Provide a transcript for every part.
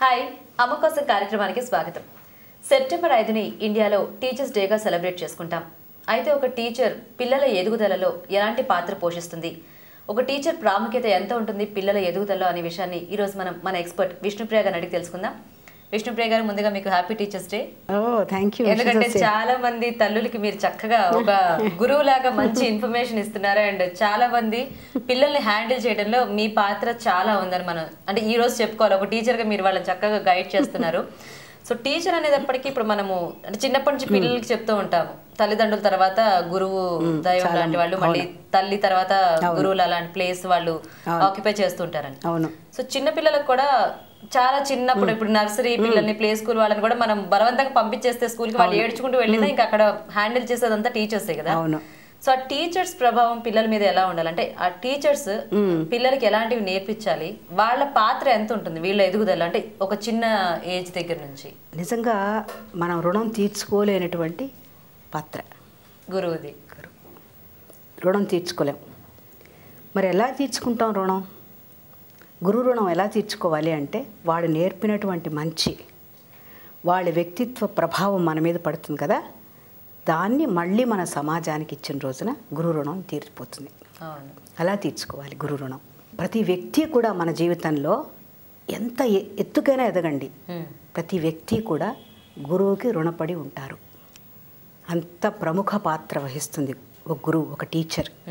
Hi అమ్మ కోసం కార్యక్రమానికి స్వాగతం. సెప్టెంబర్ ఐదుని ఇండియాలో టీచర్స్ డేగా సెలబ్రేట్ చేసుకుంటాం. అయితే ఒక టీచర్ పిల్లల ఎదుగుదలలో ఎలాంటి పాత్ర పోషిస్తుంది? ఒక టీచర్ ప్రాముఖ్యత ఎంత ఉంటుంది పిల్లల ఎదుగుదలలో అనే విషయాన్ని ఈరోజు మనం మన ఎక్స్పర్ట్ విష్ణుప్రియ గారిని అడిగి తెలుసుకుందాం. విష్ణుప్రియ గారు ముందుగా మీకు హ్యాపీ టీచర్స్ డే ఎందుకంటే చాలా మంది తల్లులకి మీరు చక్కగా ఒక గురువు లాగా మంచి ఇన్ఫర్మేషన్ ఇస్తున్నారు. అండ్ చాలా మంది పిల్లల్ని హ్యాండిల్ చేయడంలో మీ పాత్ర చాలా ఉందని మనం అంటే ఈ రోజు చెప్పుకోవాలి. ఒక టీచర్గా మీరు వాళ్ళని చక్కగా గైడ్ చేస్తున్నారు. సో టీచర్ అనేటప్పటికీ ఇప్పుడు మనము అంటే చిన్నప్పటి నుంచి పిల్లలకి చెప్తూ ఉంటాము. తల్లిదండ్రుల తర్వాత గురువు దైవం లాంటి వాళ్ళు మళ్ళీ తల్లి తర్వాత గురువులు అలాంటి ప్లేస్ వాళ్ళు ఆక్యుపై చేస్తుంటారని అవును. సో చిన్న పిల్లలకు కూడా చాలా చిన్నప్పుడు ఇప్పుడు నర్సరీ పిల్లల్ని ప్లే స్కూల్ వాళ్ళని కూడా మనం బలవంతంగా పంపించేస్తే స్కూల్కి వాళ్ళు ఏడ్చుకుంటూ వెళ్ళినా ఇంకా అక్కడ హ్యాండిల్ చేసేదంతా టీచర్సే కదా. అవును. సో ఆ టీచర్స్ ప్రభావం పిల్లల మీద ఎలా ఉండాలి? అంటే ఆ టీచర్స్ పిల్లలకి ఎలాంటివి నేర్పించాలి? వాళ్ళ పాత్ర ఎంత ఉంటుంది? వీళ్ళ ఎదుగుదల అంటే ఒక చిన్న ఏజ్ దగ్గర నుంచి. నిజంగా మనం రుణం తీర్చుకోలేనటువంటి పాత్ర. గురువుది. రుణం తీర్చుకోలేం. మరి ఎలా తీర్చుకుంటాం రుణం? గురు రుణం ఎలా తీర్చుకోవాలి అంటే వాడు నేర్పినటువంటి మంచి వాళ్ళ వ్యక్తిత్వ ప్రభావం మన మీద పడుతుంది కదా దాన్ని మళ్ళీ మన సమాజానికి ఇచ్చిన రోజున గురు రుణం తీరిపోతుంది. అలా తీర్చుకోవాలి గురు రుణం. ప్రతి వ్యక్తి కూడా మన జీవితంలో ఎంత ఎ- ఎత్తుకైనా ఎదగండి. ప్రతి వ్యక్తి కూడా గురువుకి రుణపడి ఉంటారు. అంత ప్రముఖ పాత్ర వహిస్తుంది ఒక గురువు ఒక teacher.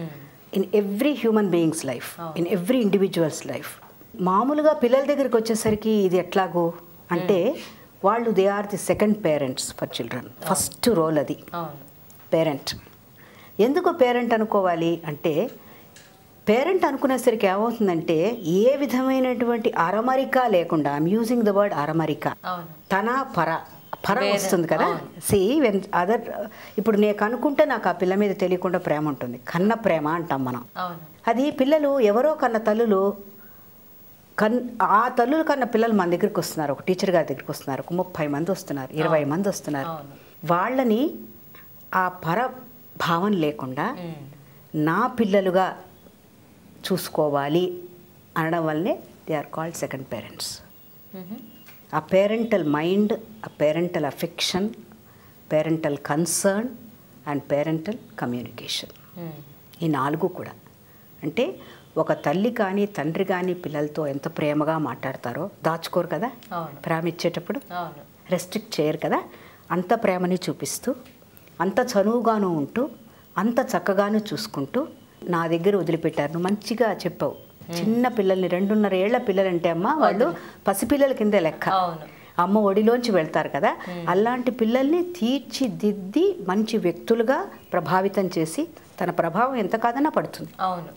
In every human beings life in every individuals life. మామూలుగా పిల్లల దగ్గరికి వచ్చేసరికి ఇది ఎట్లాగో అంటే వాళ్ళు they are the second parents for children. First role అది. పేరెంట్. ఎందుకు పేరెంట్ అనుకోవాలి అంటే పేరెంట్ అనుకునేసరికి ఏమవుతుందంటే ఏ విధమైనటువంటి అరమరిక లేకుండా ఐమ్ యూజింగ్ ద వర్డ్ అరమరిక. తన పర పర వస్తుంది కదా? సి వెన్ అదర్ ఇప్పుడు నేను కనుక్కుంటే నాకు ఆ పిల్ల మీద తెలియకుండా ప్రేమ ఉంటుంది. కన్న ప్రేమ అంటాం మనం. అది పిల్లలు ఎవరో కన్న తల్లులు కన్ ఆ తల్లులు కన్న పిల్లలు మన దగ్గరికి వస్తున్నారు ఒక టీచర్ గారి దగ్గరికి వస్తున్నారు ఒక ముప్పై మంది వస్తున్నారు ఇరవై మంది వస్తున్నారు. వాళ్ళని ఆ పర భావం లేకుండా. నా పిల్లలుగా చూసుకోవాలి అనడం వల్లనే they are called second parents. ఆ పేరెంటల్ మైండ్ ఆ parental affection parental concern and parental communication. ఈ నాలుగు కూడా అంటే ఒక తల్లి కానీ తండ్రి కానీ పిల్లలతో ఎంత ప్రేమగా మాట్లాడతారో దాచుకోరు కదా? ప్రేమ ఇచ్చేటప్పుడు రెస్ట్రిక్ట్ చేయరు కదా? అంత ప్రేమని చూపిస్తూ అంత చనువుగాను ఉంటూ అంత చక్కగాను చూసుకుంటూ నా దగ్గర వదిలిపెట్టారు. నువ్వు మంచిగా చెప్పావు. చిన్న పిల్లల్ని రెండున్నర ఏళ్ళ పిల్లలంటే అమ్మ వాళ్ళు పసిపిల్లల కింద లెక్క. అమ్మ ఒడిలోంచి వెళ్తారు కదా? అలాంటి పిల్లల్ని తీర్చిదిద్ది మంచి వ్యక్తులుగా ప్రభావితం చేసి తన ప్రభావం ఎంత కాదన్నా పడుతుంది.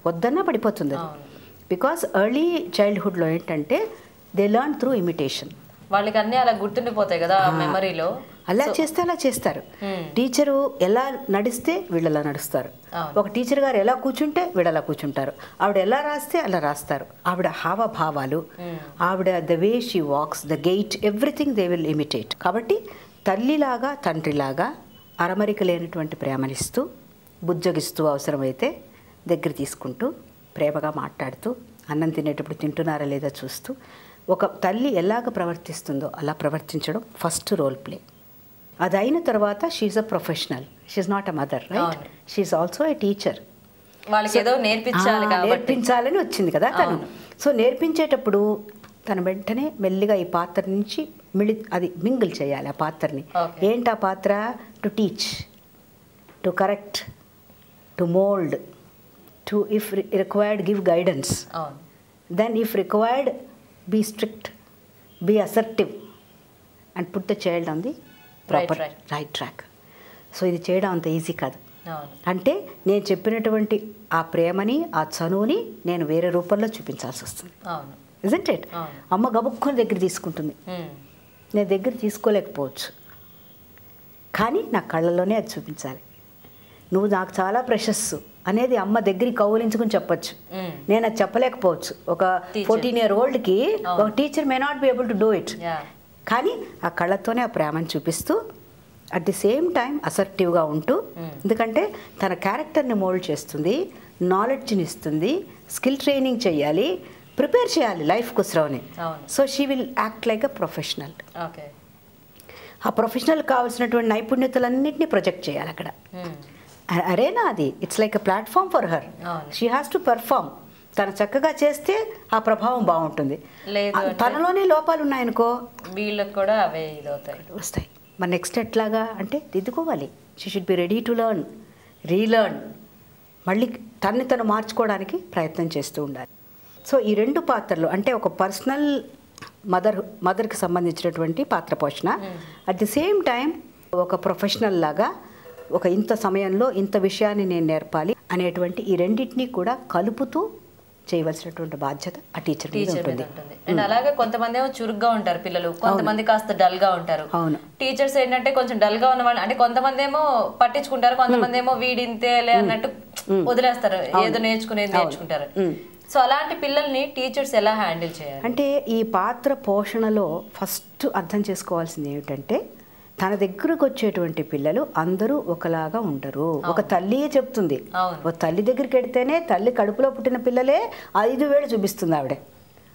వద్దన్నా పడిపోతుంది. బికాస్ ఎర్లీ చైల్డ్హుడ్లో ఏంటంటే దే లర్న్ త్రూ ఇమిటేషన్ వాళ్ళకి అన్ని అలా గుర్తుండిపోతాయి కదా మెమరీలో అలా చేస్తే అలా చేస్తారు. టీచరు ఎలా నడిస్తే వీళ్ళలా నడుస్తారు. ఒక టీచర్ గారు ఎలా కూర్చుంటే వీళ్ళలా కూర్చుంటారు. ఆవిడ ఎలా రాస్తే అలా రాస్తారు. ఆవిడ హావభావాలు ఆవిడ the way she walks the gait everything they will imitate కాబట్టి తల్లిలాగా తండ్రిలాగా అరమరిక లేనటువంటి ప్రేమనిస్తూ బుజ్జగిస్తూ అవసరమైతే దగ్గర తీసుకుంటూ ప్రేమగా మాట్లాడుతూ అన్నం తినేటప్పుడు తింటున్నారా లేదా చూస్తూ ఒక తల్లి ఎలాగ ప్రవర్తిస్తుందో అలా ప్రవర్తించడం ఫస్ట్ రోల్ ప్లే అది అయిన తర్వాత she's a professional she's not a mother right అవును. షీఈ్ ఆల్సో ఎ టీచర్ వాళ్ళకి ఏదో నేర్పించాలి నేర్పించాలని వచ్చింది కదా తను. సో నేర్పించేటప్పుడు తను వెంటనే మెల్లిగా ఈ పాత్ర నుంచి మిడి అది మింగిల్ చేయాలి ఆ పాత్రని. ఏంటి ఆ పాత్ర? To teach to correct to mould to if required give guidance then if required be strict be assertive and put the child on the proper track. Right track so ఇది చేయడం అంత ఈజీ కాదు. అంటే నేను చెప్పినటువంటి ఆ ప్రేమని ఆ చనువుని నేను వేరే రూపంలో చూపించాల్సి వస్తుంది. Isn't it. అమ్మ గబుక్కుని దగ్గర తీసుకుంటుంది. నేను దగ్గర తీసుకోలేకపోవచ్చు. కానీ నా కళ్ళలోనే అది చూపించాలి. నువ్వు నాకు చాలా ప్రెషస్ అనేది అమ్మ దగ్గరికి కౌలించుకుని చెప్పొచ్చు. నేను అది చెప్పలేకపోవచ్చు. ఒక. ఫోర్టీన్ ఇయర్ ఓల్డ్కి ఒక teacher may not be able to do it కానీ ఆ కళ్ళతోనే ఆ ప్రేమను చూపిస్తూ అట్ ది సేమ్ టైం అసర్టివ్గా ఉంటూ ఎందుకంటే తన క్యారెక్టర్ని మోల్డ్ చేస్తుంది నాలెడ్జ్ని ఇస్తుంది స్కిల్ ట్రైనింగ్ చేయాలి ప్రిపేర్ చేయాలి life కుస్రవని so she will act like a professional ఆ ప్రొఫెషనల్ కావాల్సినటువంటి నైపుణ్యతలన్నింటినీ ప్రొజెక్ట్ చేయాలి అక్కడ. అరేనా అది. It's like a platform for her. She has to perform తను చక్కగా చేస్తే ఆ ప్రభావం బాగుంటుంది. తనలోనే లోపాలు ఉన్నాయనుకో. వీళ్ళకి కూడా అవే ఇదవుతాయి వస్తాయి. మరి నెక్స్ట్ ఎట్లాగా అంటే దిద్దుకోవాలి. She should be ready to learn relearn మళ్ళీ తన్ని తను మార్చుకోవడానికి ప్రయత్నం చేస్తూ ఉండాలి. సో ఈ రెండు పాత్రలు అంటే ఒక పర్సనల్ మదర్ మదర్కి సంబంధించినటువంటి పాత్ర పోషణ. అట్ ది సేమ్ టైం ఒక ప్రొఫెషనల్ లాగా ఒక ఇంత సమయంలో ఇంత విషయాన్ని నేను నేర్పాలి అనేటువంటి ఈ రెండింటినీ కూడా కలుపుతూ చేయవలసినటువంటి బాధ్యత ఆ టీచర్ ఉంటుంది. అండ్ అలాగే కొంతమంది ఏమో చురుగ్గా ఉంటారు పిల్లలు. కొంతమంది కాస్త డల్గా ఉంటారు. అవును. టీచర్స్ ఏంటంటే కొంచెం డల్గా ఉన్న వాళ్ళు అంటే కొంతమంది ఏమో పట్టించుకుంటారు కొంతమంది ఏమో వీడింతేలే అన్నట్టు వదిలేస్తారు. ఏదో నేర్చుకునేది నేర్చుకుంటారు. సో అలాంటి పిల్లల్ని టీచర్స్ ఎలా హ్యాండిల్ చేయాలి? అంటే ఈ పాత్ర పోషణలో ఫస్ట్ అర్థం చేసుకోవాల్సింది ఏమిటంటే తన దగ్గరకు వచ్చేటువంటి పిల్లలు అందరూ ఒకలాగా ఉండరు ఒక తల్లియే చెప్తుంది. ఒక తల్లి దగ్గరికి వెడితేనే తల్లి కడుపులో పుట్టిన పిల్లలే ఐదు వేలు చూపిస్తుంది ఆవిడ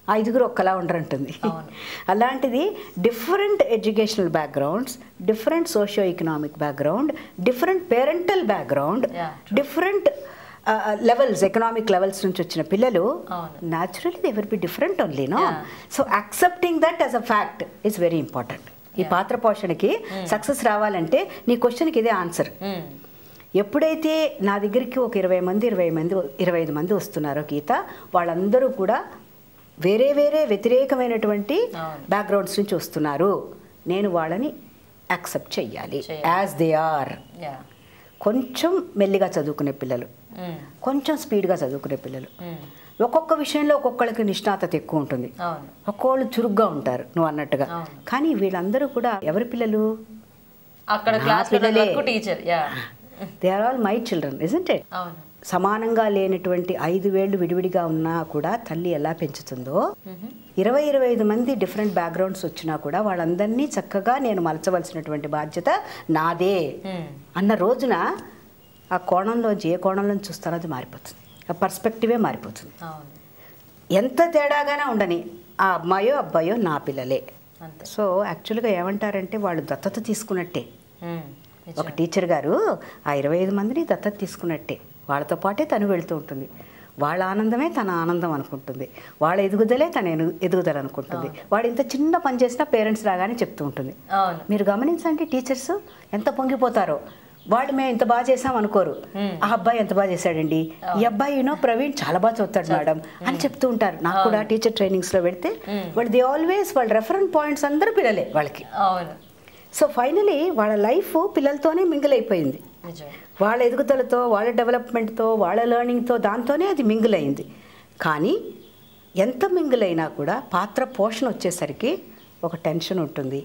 ఐదుగురు ఒక్కలా ఉండరంటుంది. అలాంటిది different educational backgrounds different socio economic background different parental background different levels economic levels నుంచి వచ్చిన పిల్లలు. Naturally they will be different only no Yeah. So accepting that as a fact is very important ఈ. పాత్ర పోషణకి success రావాలంటే నీ క్వశ్చన్కి ఇదే answer మ్మ్. ఎప్పుడైతే నా దగ్గరికి ఒక ఇరవై మంది ఇరవై మంది ఇరవై ఐదు మంది వస్తున్నారో గీత వాళ్ళందరూ కూడా వేరే వేరే వ్యతిరేకమైనటువంటి. బ్యాక్గ్రౌండ్స్ నుంచి వస్తున్నారు నేను వాళ్ళని యాక్సెప్ట్ చెయ్యాలి. యాజ్ దే ఆర్ కొంచెం మెల్లిగా చదువుకునే పిల్లలు. కొంచెం స్పీడ్గా చదువుకునే పిల్లలు. ఒక్కొక్క విషయంలో ఒక్కొక్కరికి నిష్ణాతత ఎక్కువ ఉంటుంది. ఒక్కోళ్ళు చురుగ్గా ఉంటారు నువ్వు అన్నట్టుగా. కానీ వీళ్ళందరూ కూడా ఎవరి పిల్లలు? అక్కడ teacher they are all my children isn't it సమానంగా లేనటువంటి ఐదు వేళ్ళు విడివిడిగా ఉన్నా కూడా తల్లి ఎలా పెంచుతుందో ఇరవై ఇరవై ఐదు మంది డిఫరెంట్ బ్యాక్గ్రౌండ్స్ వచ్చినా కూడా వాళ్ళందరినీ చక్కగా నేను మలచవలసినటువంటి బాధ్యత నాదే. అన్న రోజున ఆ కోణంలోంచి ఏ కోణంలోంచి చూస్తారో అది మారిపోతుంది. ఆ పర్స్పెక్టివే మారిపోతుంది. ఎంత తేడాగానే ఉండని ఆ అమ్మాయో అబ్బాయో నా పిల్లలే. సో యాక్చువల్గా ఏమంటారంటే వాళ్ళు దత్తత తీసుకున్నట్టే. ఒక. టీచర్ గారు ఆ ఇరవై ఐదు మందిని దత్తత తీసుకున్నట్టే. వాళ్ళతో పాటే తను వెళ్తూ ఉంటుంది. వాళ్ళ ఆనందమే తన ఆనందం అనుకుంటుంది. వాళ్ళ ఎదుగుదలే తన ఎదుగుదల అనుకుంటుంది. వాడు ఇంత చిన్న పని చేసినా పేరెంట్స్ రాగానే చెప్తూ ఉంటుంది. మీరు గమనించండి టీచర్స్ ఎంత పొంగిపోతారో. వాళ్ళు మేము ఇంత బాగా చేసాం అనుకోరు. ఆ అబ్బాయి ఎంత బాగా చేశాడండి? ఈ అబ్బాయి యూనో ప్రవీణ్ చాలా బాగా చదువుతాడు మేడం అని చెప్తూ ఉంటారు. నాకు కూడా టీచర్ ట్రైనింగ్స్లో పెడితే వాళ్ళు ది ఆల్వేస్ వాళ్ళ రెఫరెంట్ పాయింట్స్ అందరూ పిల్లలే వాళ్ళకి. సో ఫైనలీ వాళ్ళ లైఫ్ పిల్లలతోనే మింగిల్ అయిపోయింది. వాళ్ళ ఎదుగుదలతో వాళ్ళ డెవలప్మెంట్తో వాళ్ళ లెర్నింగ్తో దాంతోనే అది మింగిల్ అయింది. కానీ ఎంత మింగిల్ అయినా కూడా పాత్ర పోషణ వచ్చేసరికి ఒక టెన్షన్ ఉంటుంది.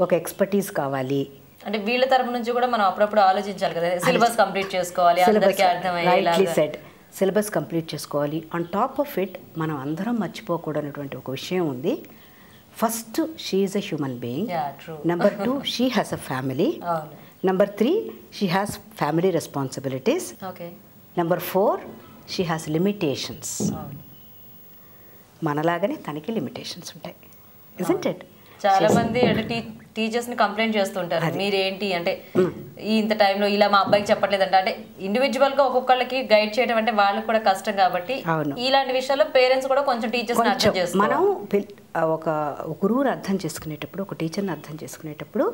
ఒక ఎక్స్పర్టీస్ కావాలి. అంటే వీళ్ళ తరపు నుంచి కూడా మనం అప్పుడప్పుడు ఆలోచించాలి కదా. సిలబస్ కంప్లీట్ చేసుకోవాలి అందరికీ అర్థమయ్యేలాగా. సెట్ సిలబస్ కంప్లీట్ చేసుకోవాలి. ఆన్ టాప్ ఆఫ్ ఇట్ మనం అందరం మర్చిపోకూడనటువంటి ఒక విషయం ఉంది. First she is a human being number two she has a family number three she has family responsibilities number four she has limitations మనలాగానే తనకి లిమిటేషన్స్ ఉంటాయి. Isn't it చాలా మంది అంటే టీచర్స్ని కంప్లైంట్ చేస్తుంటారు. మీరేంటి? అంటే ఈ ఇంత టైంలో ఇలా మా అబ్బాయికి చెప్పట్లేదంట. అంటే ఇండివిజువల్గా ఒక్కొక్కళ్ళకి గైడ్ చేయడం అంటే వాళ్ళకి కూడా కష్టం కాబట్టి. ఇలాంటి విషయాల్లో పేరెంట్స్ కూడా కొంచెం టీచర్స్ అర్థం మనం ఒక గురువుని అర్థం చేసుకునేటప్పుడు ఒక టీచర్ని అర్థం చేసుకునేటప్పుడు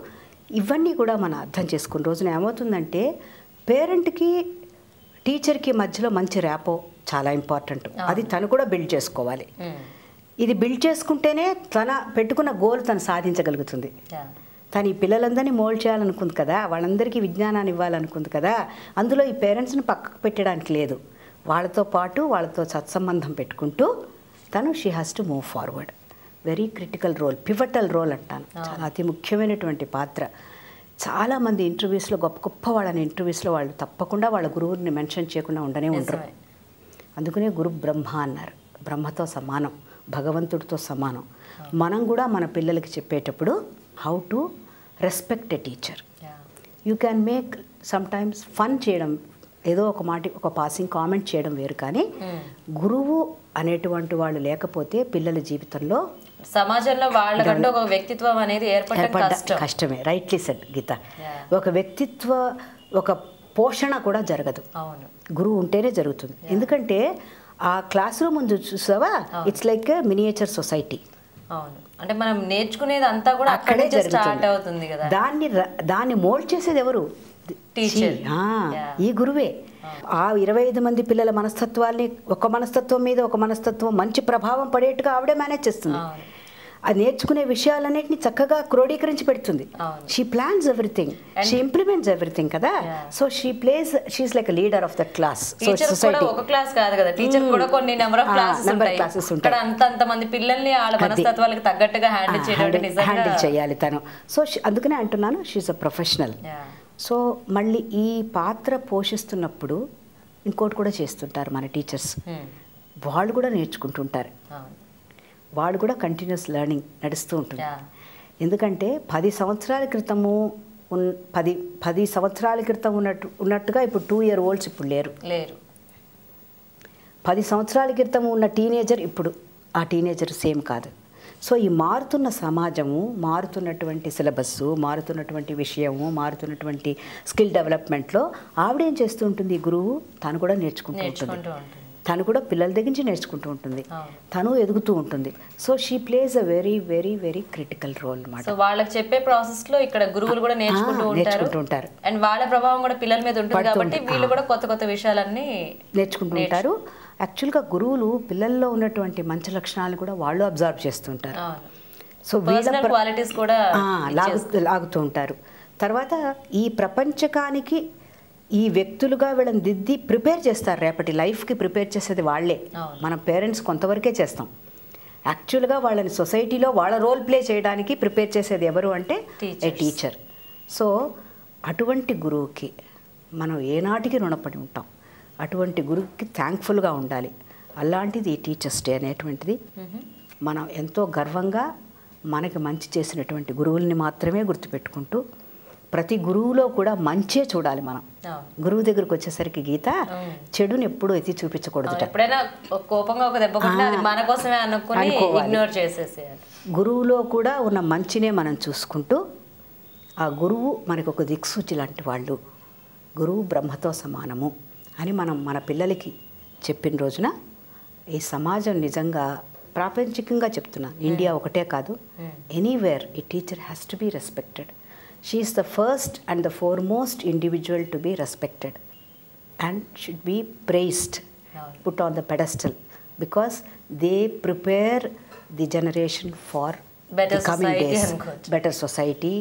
ఇవన్నీ కూడా మనం అర్థం చేసుకున్న రోజున ఏమవుతుందంటే పేరెంట్కి టీచర్కి మధ్యలో మంచి ర్యాపో చాలా ఇంపార్టెంట్ అది తను కూడా బిల్డ్ చేసుకోవాలి. మ్మ్. ఇది బిల్డ్ చేసుకుంటేనే తన పెట్టుకున్న గోల్ తను సాధించగలుగుతుంది. తను ఈ పిల్లలందరినీ మోల్డ్ చేయాలనుకుంది కదా వాళ్ళందరికీ విజ్ఞానాన్ని ఇవ్వాలనుకుంది కదా అందులో ఈ పేరెంట్స్ని పక్కకు పెట్టడానికి లేదు. వాళ్ళతో పాటు వాళ్ళతో సత్సంబంధం పెట్టుకుంటూ తను she has to move forward very critical role pivotal role అంటాను. చాలా అతి ముఖ్యమైనటువంటి పాత్ర. చాలామంది ఇంటర్వ్యూస్లో గొప్ప గొప్ప వాళ్ళని ఇంటర్వ్యూస్లో వాళ్ళు తప్పకుండా వాళ్ళ గురువుని మెన్షన్ చేయకుండా ఉండనే ఉండరు. నిజమే. అందుకనే గురు బ్రహ్మ అన్నారు. బ్రహ్మతో సమానం. భగవంతుడితో సమానం. మనం కూడా మన పిల్లలకి చెప్పేటప్పుడు how to respect a teacher you can make sometimes fun చేయడం ఏదో ఒక మాట ఒక పాసింగ్ కామెంట్ చేయడం వేరు కానీ గురువు అనేటువంటి వాళ్ళు లేకపోతే పిల్లల జీవితంలో సమాజంలో వాళ్ళకంటూ ఒక వ్యక్తిత్వం అనేది కష్టం. కష్టమే. రైట్లీ సెట్ గీత. ఒక వ్యక్తిత్వ ఒక పోషణ కూడా జరగదు. గురువు ఉంటేనే జరుగుతుంది. ఎందుకంటే ఆ క్లాస్ రూమ్ ముందు చూసావా? ఇట్స్ లైక్ మినియేచర్ సొసైటీ అవును. అంటే మనం నేర్చుకునేది అంతా కూడా అక్కడే స్టార్ట్ అవుతుంది కదా. దాన్ని దాన్ని మోల్డ్ చేసేది ఎవరు Yeah. ఈ గురువే. ఆ ఇరవై ఐదు మంది పిల్లల మనస్తత్వాల్ని ఒక మనస్తత్వం మీద ఒక మనస్తత్వం మంచి ప్రభావం పడేట్టుగా ఆవిడే మేనేజ్ చేస్తుంది. ఆ నేర్చుకునే విషయాలన్నింటినీ చక్కగా క్రోడీకరించి పెడుతుంది. She plans everything she implements everything కదా. So she plays she's like leader of the class so society ఒక క్లాస్ కాదు కదా? టీచర్ కూడా కొన్ని నెంబర్ ఆఫ్ ఆ, క్లాసెస్ ఉంటాయి. అంత అంత మంది పిల్లల్ని వాళ్ళ మనస్తత్వాలకు తగ్గట్టుగా హ్యాండిల్ చేయడం హ్యాండిల్ చేయాలి తను. సో అందుకనే అంటున్నాను షీఈస్ అ ప్రొఫెషనల్. సో మళ్ళీ ఈ పాత్ర పోషిస్తున్నప్పుడు ఇంకోటి కూడా చేస్తుంటారు మన టీచర్స్ Hmm. వాళ్ళు కూడా నేర్చుకుంటుంటారు. వాళ్ళు కూడా కంటిన్యూస్ లెర్నింగ్ నడుస్తూ ఉంటుంది. ఎందుకంటే పది సంవత్సరాల క్రితము ఉన్ పది పది సంవత్సరాల క్రితం ఉన్నట్టు ఉన్నట్టుగా ఇప్పుడు టూ ఇయర్ ఓల్డ్స్ ఇప్పుడు లేరు. లేరు. పది సంవత్సరాల క్రితం ఉన్న టీనేజర్ ఇప్పుడు ఆ టీనేజర్ సేమ్ కాదు. సో ఈ మారుతున్న సమాజము మారుతున్నటువంటి సిలబస్సు మారుతున్నటువంటి విషయము మారుతున్నటువంటి స్కిల్ డెవలప్మెంట్లో ఆవిడేం చేస్తూ ఉంటుంది ఈ గురువు? తను కూడా నేర్చుకుంటూ ఉంటుంది. తను కూడా పిల్లల దగ్గర నుంచి నేర్చుకుంటూ ఉంటుంది. తను ఎదుగుతూ ఉంటుంది. So she plays a very very very critical role అనమాట వాళ్ళకి చెప్పే ప్రాసెస్లో ఇక్కడ గురువులు కూడా నేర్చుకుంటూ నేర్చుకుంటూ ఉంటారు. అండ్ వాళ్ళ ప్రభావం కూడా పిల్లల మీద ఉంటుంది. కాబట్టి వీళ్ళు కూడా కొత్త కొత్త విషయాలన్నీ నేర్చుకుంటూ ఉంటారు. యాక్చువల్గా గురువులు పిల్లల్లో ఉన్నటువంటి మంచి లక్షణాలు కూడా వాళ్ళు అబ్జర్వ్ చేస్తుంటారు. సో వీళ్ళ క్వాలిటీస్ కూడా లాగుతూ ఉంటారు. తర్వాత ఈ ప్రపంచకానికి ఈ వ్యక్తులుగా వీళ్ళని దిద్ది ప్రిపేర్ చేస్తారు రేపటి లైఫ్కి ప్రిపేర్ చేసేది వాళ్ళే. అవును. మన పేరెంట్స్ కొంతవరకే చేస్తాం. యాక్చువల్గా వాళ్ళని సొసైటీలో వాళ్ళ రోల్ ప్లే చేయడానికి ప్రిపేర్ చేసేది ఎవరు అంటే ఏ. టీచర్. సో అటువంటి గురువుకి మనం ఏనాటికి రుణపడి ఉంటాం. అటువంటి గురువుకి థ్యాంక్ఫుల్గా ఉండాలి. అలాంటిది ఈ టీచర్స్ డే అనేటువంటిది మనం ఎంతో గర్వంగా మనకి మంచి చేసినటువంటి గురువుల్ని మాత్రమే గుర్తుపెట్టుకుంటూ ప్రతి గురువులో కూడా మంచే చూడాలి మనం. గురువు దగ్గరకు వచ్చేసరికి గీత. చెడుని ఎప్పుడూ ఎత్తి ఎప్పుడైనా ఒక కోపంగా ఒక దెబ్బ కొట్టినా అది మన కోసమే అనుకుని అనుకోవాలి. ఇగ్నోర్ చేసేసేయాలి. గురువులో కూడా ఉన్న మంచినే మనం చూసుకుంటూ ఆ గురువు మనకు ఒక దిక్సూచి లాంటి వాళ్ళు. గురువు బ్రహ్మతో సమానము అని మనం మన పిల్లలకి చెప్పిన రోజున ఈ సమాజం నిజంగా ప్రాపంచికంగా చెప్తున్నా. ఇండియా ఒకటే కాదు ఎనీవేర్ ఈ teacher has to be respected. She's the first and the foremost individual to be respected and should be praised అవును. put on the pedestal because they prepare the generation for Better the coming society days better society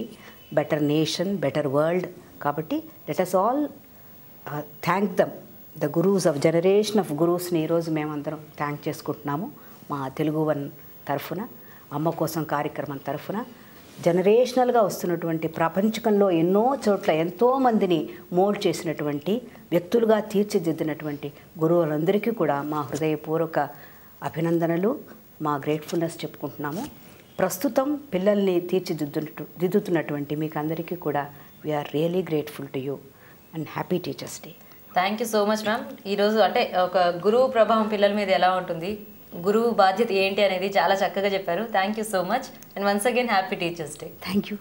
better nation better world కాబట్టి let us all uh, thank them the gurus of generation of గురూస్ని ఈరోజు మేమందరం thank చేసుకుంటున్నాము మా Telugu one తరఫున అమ్మ కోసం కార్యక్రమం తరఫున జనరేషనల్గా వస్తున్నటువంటి ప్రపంచకంలో ఎన్నో చోట్ల ఎంతోమందిని మోల్డ్ చేసినటువంటి వ్యక్తులుగా తీర్చిదిద్దినటువంటి గురువులందరికీ కూడా మా హృదయపూర్వక అభినందనలు మా గ్రేట్ఫుల్నెస్ చెప్పుకుంటున్నాము. ప్రస్తుతం పిల్లల్ని తీర్చిదిద్దునట్టు దిద్దుతున్నటువంటి మీకు అందరికీ కూడా we are really grateful to you and happy teachers day thank you so much ma'am ఈరోజు అంటే ఒక గురువు ప్రభావం పిల్లల మీద ఎలా ఉంటుంది? గురువు బాధ్యత ఏంటి అనేది చాలా చక్కగా చెప్పారు. Thank you so much and once again happy teachers day thank you